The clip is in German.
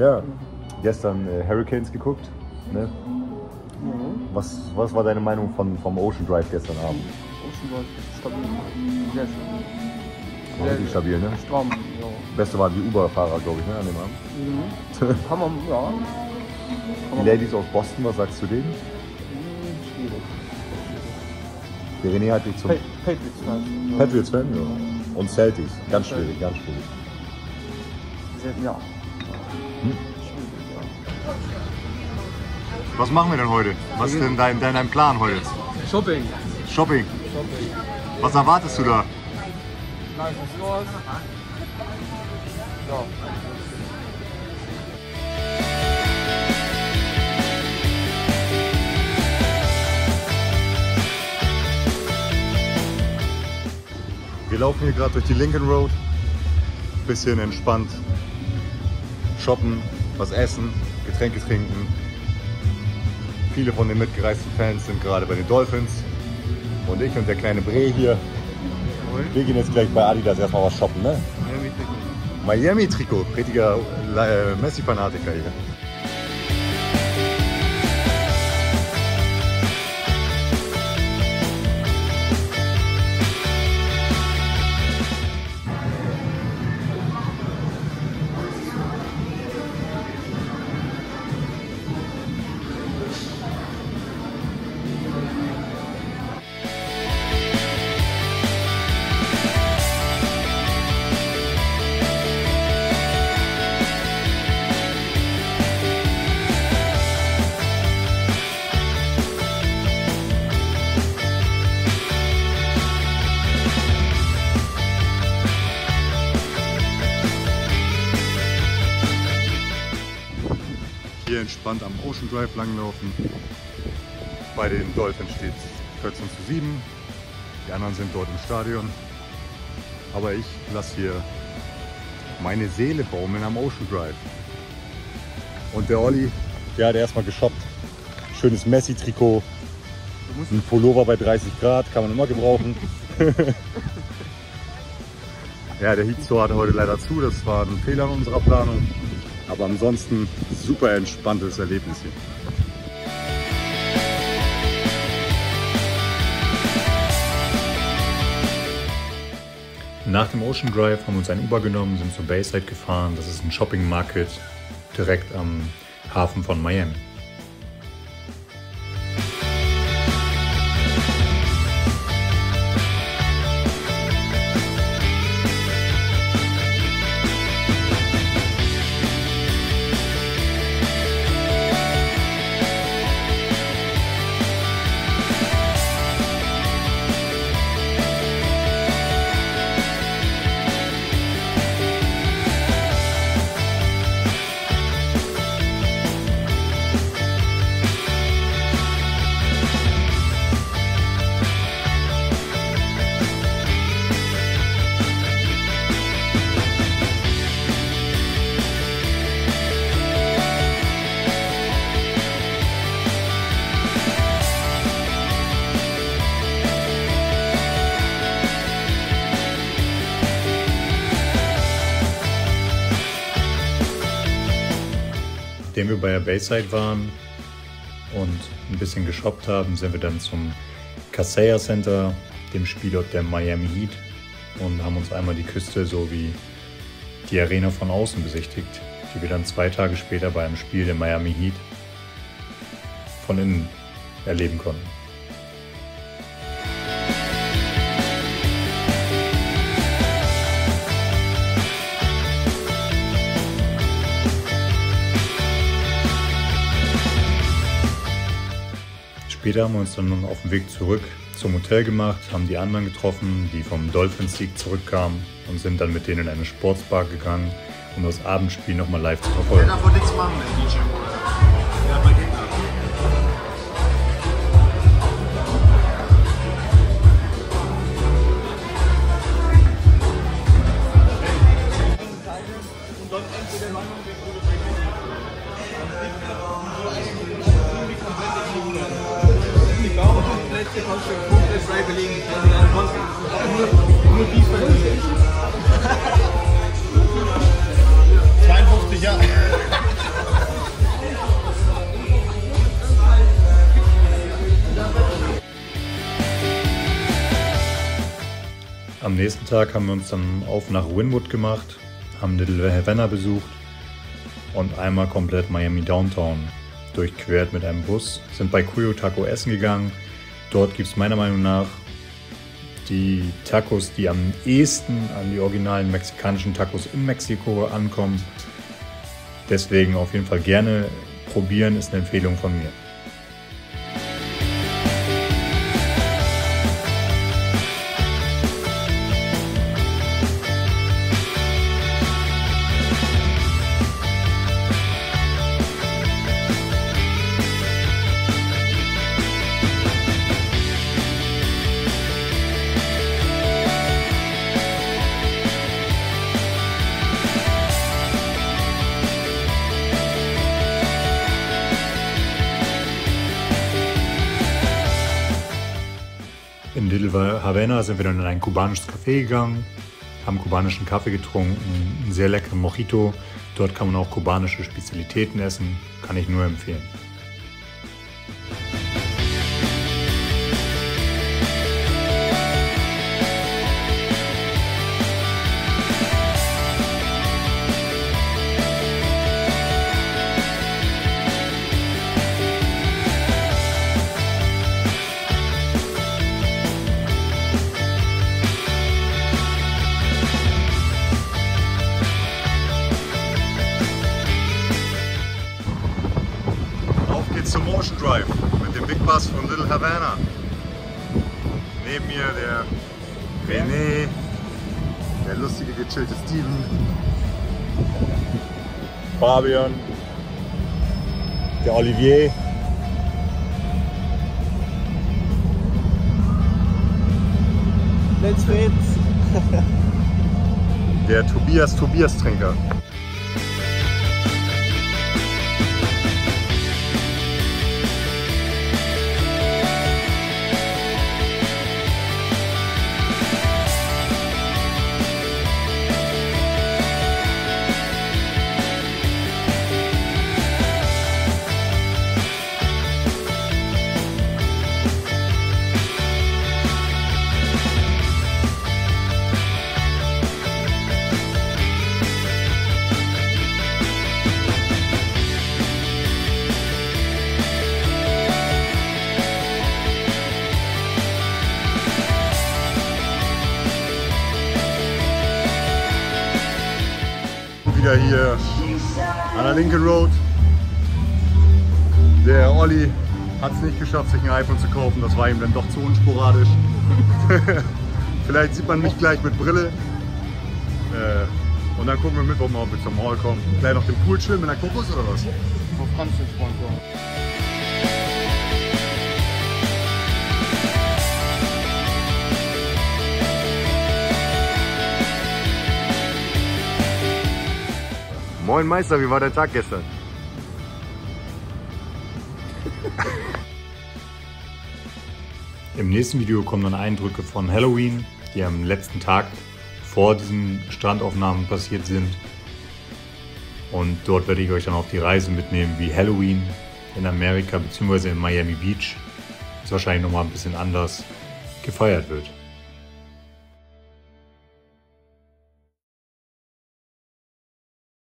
Ja, gestern äh, Hurricanes geguckt. Ne? Was, was war deine Meinung von, vom Ocean Drive gestern Abend? Ocean war stabil. Sehr stabil. War richtig stabil, ne? Stramm, ja. Beste waren die Uber-Fahrer, glaube ich, ne, an dem Abend. Mhm. Kann man, ja. Kann Die Ladies aus Boston, was sagst du denen? Hm, Schwierig. Der René hat dich zum Pa- Patriots-Fan. Patriots-Fan ja. und Celtics. Ganz schwierig, ganz schwierig. Sehr, ja. Hm? Was machen wir denn heute? Was ist denn dein, dein, dein Plan heute? Shopping. Shopping. Shopping. Was erwartest du da? Nice Stores. Ja. Wir laufen hier gerade durch die Lincoln Road. Bisschen entspannt. Shoppen, was essen, Getränke trinken. Viele von den mitgereisten Fans sind gerade bei den Dolphins. Und ich und der kleine Bre hier. Wir gehen jetzt gleich bei Adidas erstmal was shoppen, ne? Miami-Trikot, richtiger äh, Messi-Fanatiker hier. Entspannt am Ocean Drive langlaufen. Bei den Dolphins steht 14 zu 7. Die anderen sind dort im Stadion. Aber ich lasse hier meine Seele baumeln am Ocean Drive. Und der Olli, der hat erstmal geshoppt. Schönes Messi-Trikot. Ein Pullover bei 30 Grad, kann man immer gebrauchen. ja, der Heat Store hatte heute leider zu. Das war ein Fehler in unserer Planung. Aber ansonsten super entspanntes Erlebnis hier. Nach dem Ocean Drive haben wir uns ein Uber genommen, sind zur Bayside gefahren. Das ist ein Shopping Market direkt am Hafen von Miami. Nachdem wir bei der Bayside waren und ein bisschen geshoppt haben, sind wir dann zum Kaseya Center, dem Spielort der Miami Heat, und haben uns einmal die Küste sowie die Arena von außen besichtigt, die wir dann zwei Tage später bei einem Spiel der Miami Heat von innen erleben konnten. Später haben wir uns dann auf dem Weg zurück zum Hotel gemacht, haben die anderen getroffen, die vom Dolphins-Sieg zurückkamen und sind dann mit denen in eine Sportsbar gegangen, um das Abendspiel nochmal live zu verfolgen. davon nichts machen, der DJ. Ja, bei dem letzte Konstruktion des 52 Jahre. Am nächsten Tag haben wir uns dann auf nach Winwood gemacht, haben Little Havana besucht und einmal komplett Miami Downtown durchquert mit einem Bus, sind bei Cuyo Taco essen gegangen Dort gibt es meiner Meinung nach die Tacos, die am ehesten an die originalen mexikanischen Tacos in Mexiko ankommen. Deswegen auf jeden Fall gerne probieren, ist eine Empfehlung von mir. Havana sind wir dann in ein kubanisches Café gegangen, haben kubanischen Kaffee getrunken, einen sehr leckeren Mojito. Dort kann man auch kubanische Spezialitäten essen, kann ich nur empfehlen. Ocean Drive mit dem Big Bus von Little Havana. Neben mir der René, der lustige, gechillte Steven, Fabian, der Olivier. Let's. Der Tobias Tobias Trinker. Wieder hier an der Lincoln Road. Der Olli hat es nicht geschafft, sich ein iPhone zu kaufen. Das war ihm dann doch zu unsporadisch. Vielleicht sieht man mich gleich mit Brille. Äh, und dann gucken wir Mittwoch mal, ob wir zum Hall kommen. Gleich noch den Pool chillen mit der Kokos oder was? Entspannt, ja. Moin Meister, wie war der Tag gestern? Im nächsten Video kommen dann Eindrücke von Halloween, die am letzten Tag vor diesen Strandaufnahmen passiert sind. Und dort werde ich euch dann auf die Reise mitnehmen, wie Halloween in Amerika bzw. in Miami Beach, das wahrscheinlich nochmal ein bisschen anders gefeiert wird.